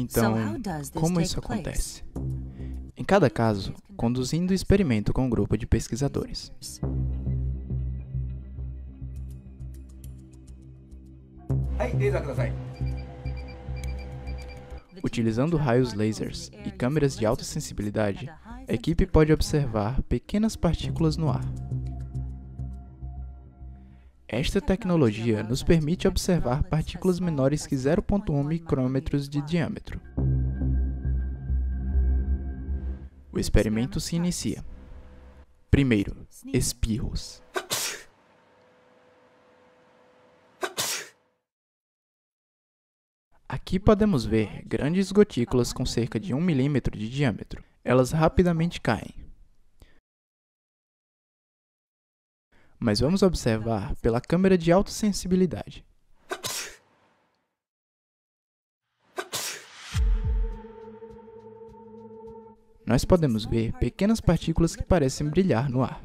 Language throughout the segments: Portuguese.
Então, como isso acontece? Em cada caso, conduzindo o experimento com um grupo de pesquisadores. Utilizando raios lasers e câmeras de alta sensibilidade, a equipe pode observar pequenas partículas no ar. Esta tecnologia nos permite observar partículas menores que 0,1 micrômetros de diâmetro. O experimento se inicia. Primeiro, espirros. Aqui podemos ver grandes gotículas com cerca de 1 milímetro de diâmetro. Elas rapidamente caem. Mas vamos observar pela câmera de alta sensibilidade. Nós podemos ver pequenas partículas que parecem brilhar no ar.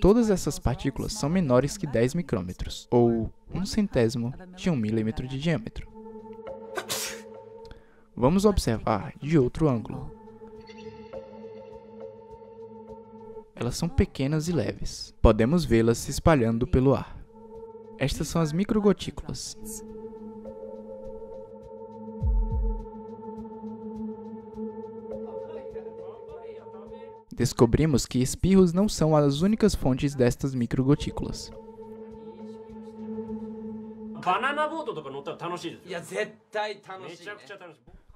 Todas essas partículas são menores que 10 micrômetros, ou um centésimo de um milímetro de diâmetro. Vamos observar de outro ângulo. Elas são pequenas e leves. Podemos vê-las se espalhando pelo ar. Estas são as microgotículas. Descobrimos que espirros não são as únicas fontes destas microgotículas.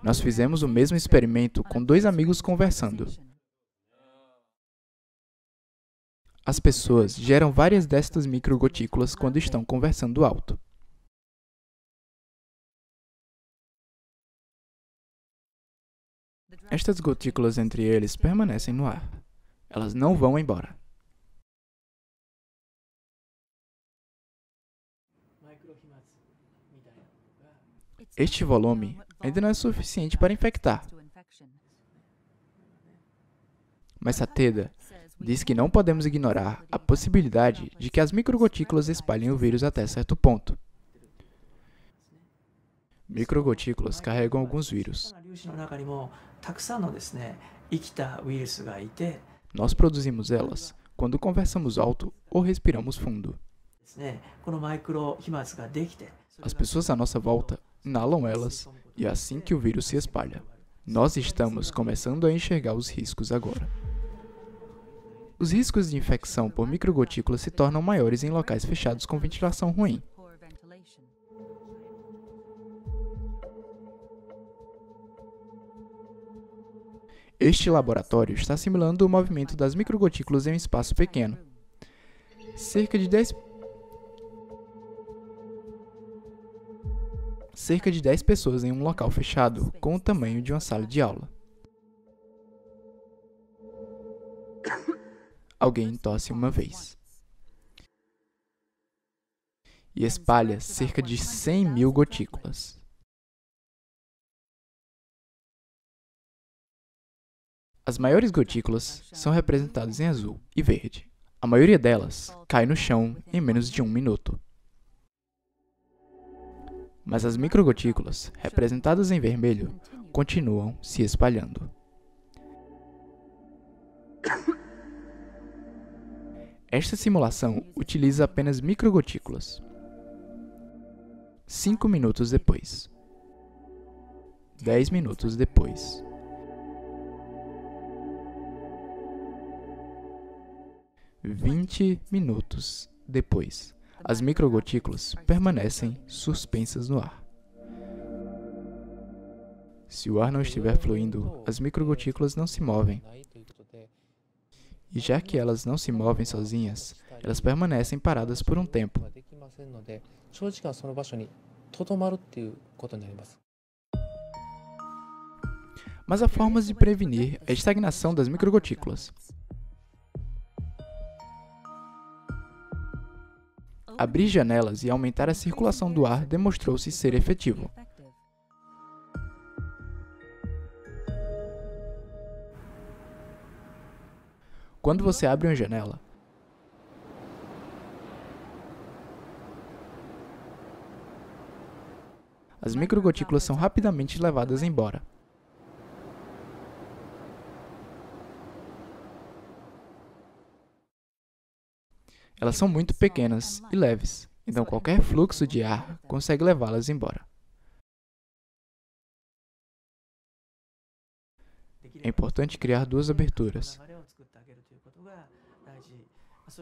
Nós fizemos o mesmo experimento com dois amigos conversando. As pessoas geram várias destas microgotículas quando estão conversando alto. Estas gotículas entre eles permanecem no ar. Elas não vão embora. Este volume ainda não é suficiente para infectar. Mas a teda diz que não podemos ignorar a possibilidade de que as microgotículas espalhem o vírus até certo ponto. Microgotículas carregam alguns vírus. Nós produzimos elas quando conversamos alto ou respiramos fundo. As pessoas à nossa volta inalam elas e é assim que o vírus se espalha. Nós estamos começando a enxergar os riscos agora. Os riscos de infecção por microgotículas se tornam maiores em locais fechados com ventilação ruim. Este laboratório está simulando o movimento das microgotículas em um espaço pequeno. Cerca de 10 cerca de 10 pessoas em um local fechado, com o tamanho de uma sala de aula. Alguém tosse uma vez. E espalha cerca de 100 mil gotículas. As maiores gotículas são representadas em azul e verde. A maioria delas cai no chão em menos de um minuto. Mas as microgotículas, representadas em vermelho, continuam se espalhando. Esta simulação utiliza apenas microgotículas. 5 minutos depois. 10 minutos depois. Vinte minutos depois, as microgotículas permanecem suspensas no ar. Se o ar não estiver fluindo, as microgotículas não se movem, e já que elas não se movem sozinhas, elas permanecem paradas por um tempo. Mas há formas de prevenir a estagnação das microgotículas. Abrir janelas e aumentar a circulação do ar demonstrou-se ser efetivo. Quando você abre uma janela, as microgotículas são rapidamente levadas embora. Elas são muito pequenas e leves, então qualquer fluxo de ar consegue levá-las embora. É importante criar duas aberturas.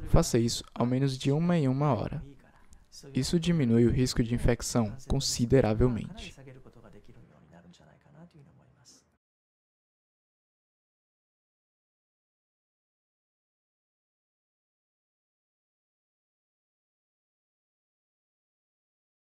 Faça isso ao menos de uma em uma hora. Isso diminui o risco de infecção consideravelmente.